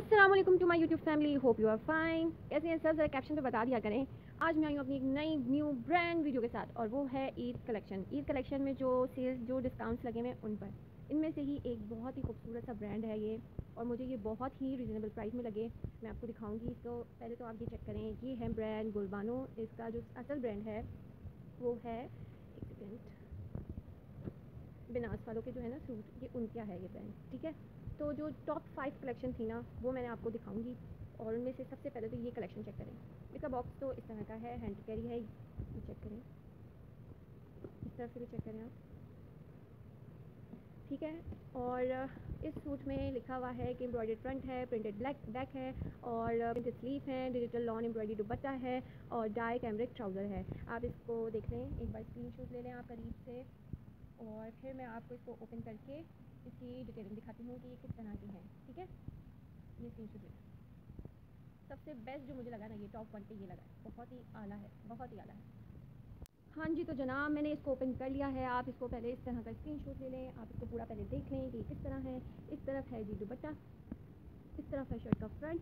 वालेकुम to my YouTube family hope you are fine कैसे हैं सब ज़रा कैप्शन पे बता दिया करें। आज मैं आई हूँ अपनी एक नई न्यू ब्रांड वीडियो के साथ और वो है ईद कलेक्शन ईद कलेक्शन में जो सेल्स जो डिस्काउंट्स लगे हुए हैं उन पर। इनमें से ही एक बहुत ही खूबसूरत सा ब्रांड है ये और मुझे ये बहुत ही रिजनेबल प्राइस में लगे। मैं आपको दिखाऊँगी तो पहले तो आप ये चेक करें। ये है ब्रांड गुलबानो इसका जो असल ब्रांड है, वो है, एक सेकेंड बिनास वालों के जो है ना सूट ये उनका है ये ब्रांड ठीक है? तो जो टॉप फाइव कलेक्शन थी ना, वो मैंने आपको दिखाऊँगी। और उनमें से सबसे पहले तो ये कलेक्शन चेक करें। इसका बॉक्स तो इस तरह का है हैंड कैरी है, ये चेक करें। इस तरह से भी चेक करें आप। ठीक है? और इस सूट में लिखा हुआ है कि एम्ब्रॉयडर्ड फ्रंट है प्रिंटेड ब्लैक बैक है, और प्रिंटेड स्लीव है डिजिटल लॉन एम्ब्रॉयडरी दुपट्टा है, और डाई कैमरिक ट्राउज़र है। आप इसको देख लें, एक बार स्क्रीन ले लें आप करीब से। और फिर मैं आपको इसको ओपन करके इसकी डिटेलिंग दिखाती हूँ कि ये किस तरह की है, ठीक है? ये स्क्रीन शॉट सबसे बेस्ट जो मुझे लगा ना, ये टॉप वन पे ये लगा बहुत ही आला है, बहुत ही आला है। हाँ जी तो जनाब, मैंने इसको ओपन कर लिया है। आप इसको पहले इस तरह का स्क्रीन शॉट ले लें। आप इसको पूरा पहले देख लें कि किस तरह है। इस तरफ़ है जी दुपट्टा, इस तरफ़ है शर्ट का फ्रंट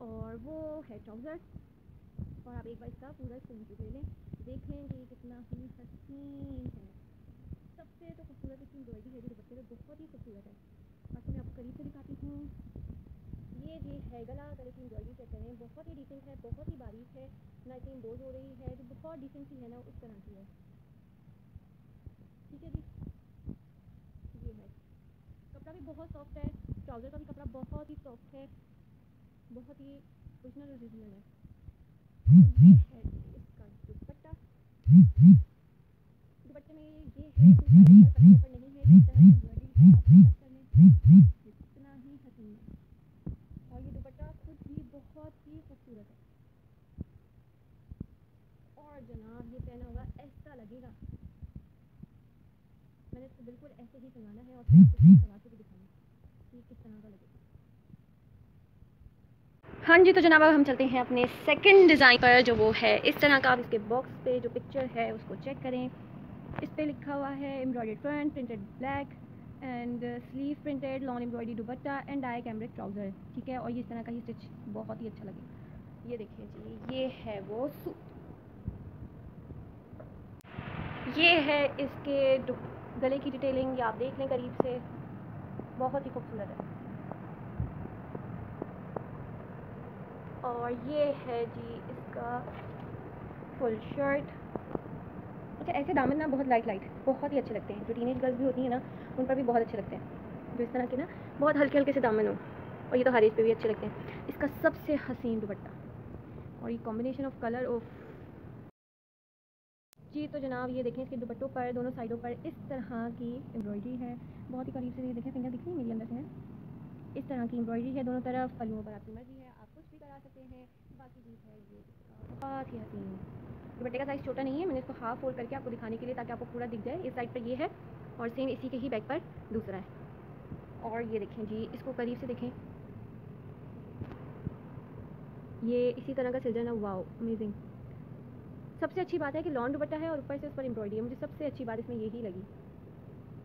और वो है ट्राउज़र और आप एक बार इसका पूरा स्क्रीन शॉट ले लें। देख कि कितना ही हसीन है। सबसे तो खूबसूरत इसकी एम्ब्रॉयडरी है जो दुपट्टे में बहुत ही खूबसूरत है। बाकी मैं आपको करीब से दिखाती हूँ। ये जी है गला अगर की एम्ब्रॉयडरी चेक करें बहुत ही डिसेंट है, बहुत ही बारीक है। ना इतनी बोझ हो रही है, जो बहुत डिसेंट सी है ना, उस तरह की है। ठीक है जी? ये है। कपड़ा भी बहुत सॉफ्ट है। ट्राउज़र का भी कपड़ा बहुत ही सॉफ्ट है। बहुत ही ओरिजिनल ओरिजिनल है ये है इसका दुपट्टा दुपट्टे में ये है कुछ पर नहीं है इस तरह की एम्ब्रॉयडरी है आप करने इतना ही हसीन है और ये दुपट्टा खुद भी बहुत ही खूबसूरत है और जनाब ये पहना हुआ ऐसा लगेगा। मैंने इसको बिल्कुल ऐसे ही सिलवाना है और के भी दिखाऊँगी कि किस तरह का लगेगा। हाँ जी तो जनाब, अब हम चलते हैं अपने सेकंड डिज़ाइन पर, जो वो है इस तरह का। आप इसके बॉक्स पे जो पिक्चर है, उसको चेक करें। इस पर लिखा हुआ है embroidered front printed black and sleeve printed lawn embroidery dupatta and I cambric trouser ठीक है? और ये इस तरह का ही स्टिच बहुत ही अच्छा लगे ये देखिए जी, ये है वो सूट ये है इसके गले की डिटेलिंग या आप देख लें करीब से। बहुत ही खूबसूरत है। और ये है जी इसका फुल शर्ट अच्छा ऐसे दामन ना बहुत लाइट लाइट बहुत ही अच्छे लगते हैं। जो टीनेज गर्ल्स भी होती हैं ना, उन पर भी बहुत अच्छे लगते हैं। जो इस तरह के ना, बहुत हल्के हल्के से दामन हो, और ये तो हर एज पे भी अच्छे लगते हैं। इसका सबसे हसीन दुपट्टा। और ये कॉम्बिनेशन ऑफ़ कलर ऑफ़ जी तो जनाब ये देखें इसके दुपट्टों पर, दोनों साइडों पर इस तरह की एम्ब्रॉयडरी है। बहुत ही करीब से ये देखें, फिंगर दिख रही है मेरी अंदर से? इस तरह की एम्ब्रॉयडरी है दोनों तरफ़ पलुओं पर आपकी मर्ज़ी है, आप कुछ भी करा सकते हैं। बाकी चीज़ है ये, बहुत ही हसीन। दुपट्टे का साइज़ छोटा नहीं है, मैंने इसको हाफ़ फोल्ड करके आपको दिखाने के लिए ताकि आपको पूरा दिख जाए। इस साइड पर ये है और सेम इसी के ही बैक पर दूसरा है। और ये देखें जी, इसको करीब से देखें। ये इसी तरह का सिलजन है वाओ अमेजिंग सबसे अच्छी बात है कि लॉन्ग दुपट्टा है और ऊपर से उस पर एम्ब्रॉयडरी है। मुझे सबसे अच्छी बात इसमें यही लगी।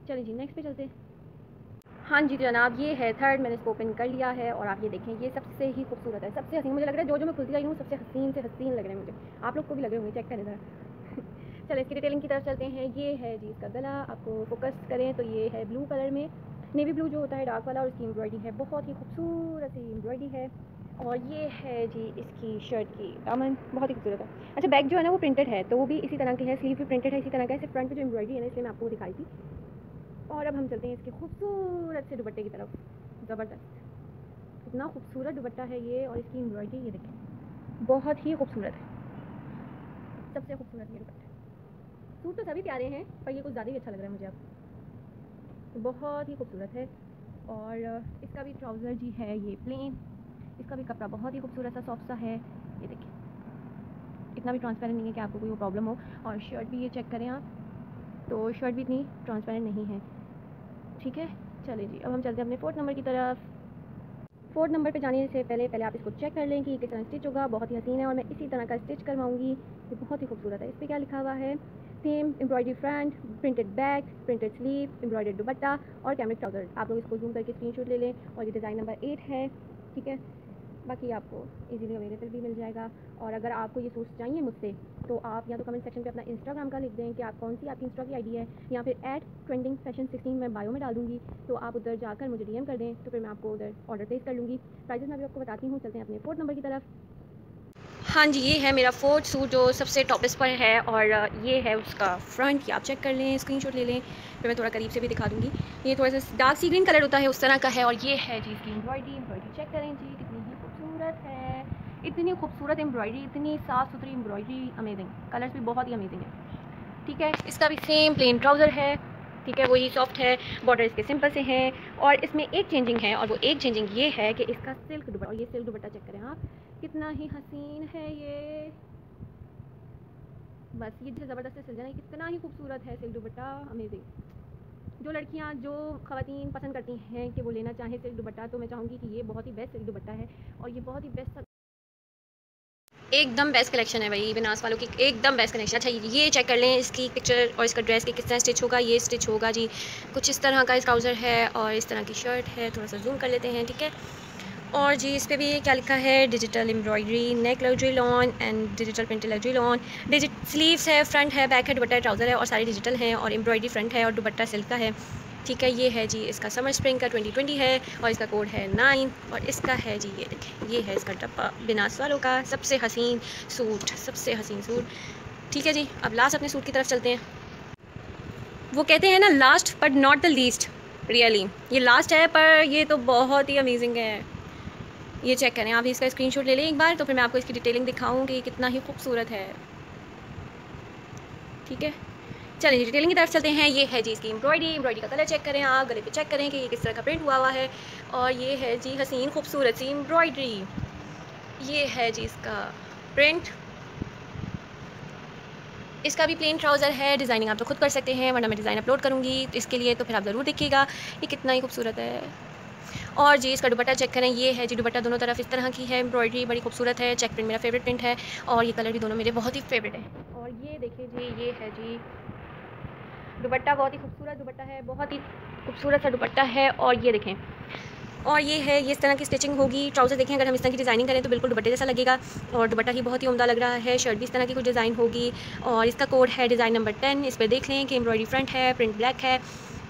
चलिए जी नेक्स्ट पे चलते हैं। हाँ जी जनाब, ये है थर्ड मैंने इसको ओपन कर लिया है और आप ये देखें, ये सबसे ही खूबसूरत है, सबसे हसीन। मुझे लग रहा है जो जो मैं खुलती आई हूँ, सबसे हसीन से हसीन लग रहे हैं मुझे। आप लोग को भी लग रहे होंगे चेक करें ज़रा। चलो इसकी डिटेलिंग की तरफ़ चलते हैं। ये है जी इसका गला, आपको फोकस करें तो ये है ब्लू कलर में। नेवी ब्लू जो होता है डार्क वाला और इसकी एम्ब्रॉयडरी है। बहुत ही खूबसूरत सी एम्ब्रॉयडरी है। और ये है जी इसकी शर्ट की। दामन बहुत ही खूबसूरत है। अच्छा बैक जो है ना, वो प्रिंटेड है तो वो भी इसी तरह की है स्लीव भी प्रिंटेड है इसी तरह का है फ्रंट पे जो एम्ब्रॉयडरी है ना, इसलिए मैं आपको दिखाई थी। और अब हम चलते हैं इसके खूबसूरत से दुपट्टे की तरफ़। ज़बरदस्त। इतना खूबसूरत दुपट्टा है ये, और इसकी एम्ब्रॉयडरी ये देखें। बहुत ही खूबसूरत है। सबसे खूबसूरत ये दुपट्टा सूट तो सभी प्यारे हैं, पर ये कुछ ज़्यादा ही अच्छा लग रहा है मुझे अब। बहुत ही खूबसूरत है। और इसका भी ट्राउज़र जी है ये प्लेन इसका भी कपड़ा बहुत ही खूबसूरत सा सॉफ्ट सा है। ये देखिए। इतना भी ट्रांसपेरेंट नहीं है कि आपको कोई प्रॉब्लम हो। और शर्ट भी ये चेक करें आप। तो शर्ट भी इतनी ट्रांसपेरेंट नहीं है। ठीक है? चलिए जी, अब हम चलते हैं अपने फोर्थ नंबर की तरफ़। फोर्थ नंबर पे जाने से पहले पहले आप इसको चेक कर लें कि किस तरह स्टिच होगा। बहुत ही हसीन है और मैं इसी तरह का स्टिच करवाऊँगी। ये बहुत ही खूबसूरत है। इस पर क्या लिखा हुआ है? Same embroidery front printed back printed sleeve embroidered dupatta और कैमरिक ट्राउज़र आप लोग इसको जूम करके स्क्रीनशॉट ले लें और ये डिज़ाइन नंबर एट है। ठीक है? बाकी आपको इजीली अवेलेबल भी मिल जाएगा। और अगर आपको ये सूट्स चाहिए मुझसे तो आप या तो कमेंट सेक्शन पे अपना इंस्टाग्राम का लिख दें कि आप कौन सी आपकी इंस्टा की आईडी है, या फिर एट ट्रेंडिंग फ़ैशन सिक्सटीन मैं बायो में डाल दूँगी तो आप उधर जाकर मुझे डीएम कर दें तो फिर मैं आपको उधर ऑर्डर प्लेस कर लूँगी। प्राइजेस मैं भी आपको बताती हूँ, चलते हैं अपने फोर्थ नंबर की तरफ़। हाँ जी, ये है मेरा फोर्थ सूट जो सबसे टॉपेस्ट पर है, और ये है उसका फ्रंट ये आप चेक कर लें स्क्रीनशॉट ले लें, फिर मैं थोड़ा करीब से भी दिखा दूँगी। ये थोड़ा सा डार्क सी ग्रीन कलर होता है, उस तरह का है, और ये है जी इसकी एम्ब्रॉयडरी एम्ब्रॉयडरी चेक करें जी खूबसूरत है, इतनी खूबसूरत एम्ब्रॉयडरी इतनी साफ़ सुथरी एम्ब्रॉयडरी अमेजिंग कलर्स भी बहुत ही अमेजिंग है। ठीक है, इसका भी सेम प्लेन ट्राउज़र है, ठीक है, वही सॉफ्ट है बॉर्डर इसके सिंपल से हैं और इसमें एक चेंजिंग है और वो एक चेंजिंग ये है कि इसका सिल्क दुपट्टा, और ये सिल्क दुपट्टा चेक करें आप, कितना ही हसीन है ये। बस, ये ज़बरदस्त सिल जाना कितना ही खूबसूरत है सिल्क दुपट्टा अमेजिंग जो लड़कियाँ जो ख़वातीन पसंद करती हैं कि वो लेना चाहें सिल्क दुपट्टा तो मैं चाहूँगी कि ये बहुत ही बेस्ट सिल्क दुपट्टा है और ये बहुत ही बेस्ट एकदम बेस्ट कलेक्शन है भाई बनास वालों की एकदम बेस्ट कलेक्शन अच्छा ये चेक कर लें इसकी पिक्चर और इसका ड्रेस के किस तरह स्टिच होगा, ये स्टिच होगा जी। कुछ इस तरह का इस ट्राउज़र है और इस तरह की शर्ट है, थोड़ा सा जूम कर लेते हैं, ठीक है? और जी, इस पर भी क्या लिखा है? Digital embroidery neck luxury lawn and digital printed luxury lawn digit sleeves है फ्रंट है बैक है, दुपट्टा ट्राउज़र है और सारे डिजिटल हैं और एम्ब्रॉयडरी फ्रंट है और दुपट्टा सिल्क का है। ठीक है, ये है जी इसका समर स्प्रिंग का 2020 है और इसका कोड है नाइन और इसका है जी ये देखें, ये है इसका डब्बा बिनास वालों का सबसे हसीन सूट, सबसे हसीन सूट। ठीक है जी, अब लास्ट अपने सूट की तरफ़ चलते हैं। वो कहते हैं ना last but not the least really ये लास्ट है पर ये तो बहुत ही अमेजिंग है। ये चेक करें। आप इसका स्क्रीनशॉट ले लें एक बार तो फिर मैं आपको इसकी डिटेलिंग दिखाऊँ कि कितना ही खूबसूरत है। ठीक है? चलिए डिटेलिंग की तरफ़ चलते हैं। ये है जी इसकी एम्ब्रॉयडरी एम्ब्रॉयडरी का कलर चेक करें आप, गले पे चेक करें कि ये किस तरह का प्रिंट हुआ हुआ है। और ये है जी हसीन खूबसूरत सी एम्ब्रॉयडरी ये है जी इसका प्रिंट इसका भी प्लेन ट्राउज़र है। डिज़ाइनिंग आप तो खुद कर सकते हैं, वरना मैं डिज़ाइन अपलोड करूँगी। इसके लिए तो फिर आप ज़रूर देखिएगा ये कितना ही खूबसूरत है। और जी, इसका दुपट्टा चेक करें। ये है जी, दुपट्टा दोनों तरफ़ इस तरह की है। एम्ब्रॉयडरी बड़ी खूबसूरत है चेक प्रिंट मेरा फेवरेट प्रिंट है और ये कलर भी दोनों मेरे बहुत ही फेवरेट है। और ये देखिए जी, ये है जी, दुपट्टा बहुत ही खूबसूरत दुपट्टा है, बहुत ही खूबसूरत सा दुपट्टा है और ये देखें। और ये है, ये इस तरह की स्टिचिंग होगी। ट्राउज़र देखें, अगर हम इस तरह की डिज़ाइनिंग करें तो बिल्कुल दुपट्टे जैसा लगेगा और दुपट्टा ही बहुत ही उमदा लग रहा है। शर्ट भी इस तरह की कुछ डिज़ाइन होगी और इसका कोड है डिज़ाइन नंबर टेन इस पर देख लें कि एम्ब्रॉयडरी फ्रंट है प्रिंट ब्लैक है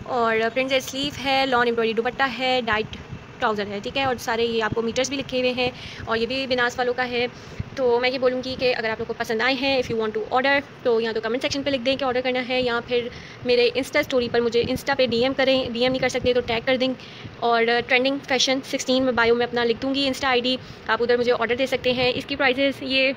और प्रिंट स्लीव है लॉन एम्ब्रॉयडरी दुपट्टा है डाइट ट्राउज़र है, ठीक है? और सारे ये आपको मीटर्स भी लिखे हुए हैं और ये भी बिनास वालों का है। तो मैं ये बोलूँगी कि अगर आप लोग को पसंद आए हैं if you want to order तो या तो कमेंट सेक्शन पे लिख दें कि ऑर्डर करना है, या फिर मेरे इंस्टा स्टोरी पर मुझे इंस्टा पे डीएम करें डीएम नहीं कर सकते तो टैग कर दें। और ट्रेंडिंग फ़ैशन 16 में बायो में अपना लिख दूँगी इंस्टा आईडी आप उधर मुझे ऑर्डर दे सकते हैं। इसकी प्राइजेज़ ये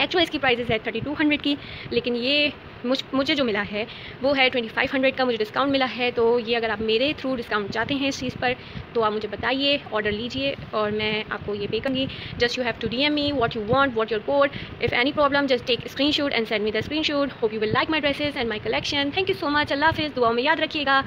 एक्चुअल इसकी प्राइजेज़ है थर्टी टू हंड्रेड की, लेकिन ये मुझ, मुझे जो मिला है, वो है ट्वेंटी फाइव हंड्रेड का मुझे डिस्काउंट मिला है तो ये अगर आप मेरे थ्रू डिस्काउंट चाहते हैं इस चीज़ पर तो आप मुझे बताइए ऑर्डर लीजिए और मैं आपको ये पे करूँगी। Just you have to D M me what you want what your code if any problem just take screenshot and send me the screenshot hope you will like my dresses and my collection thank you so much अल्लाह हाफिज़ दुआ में याद रखिएगा।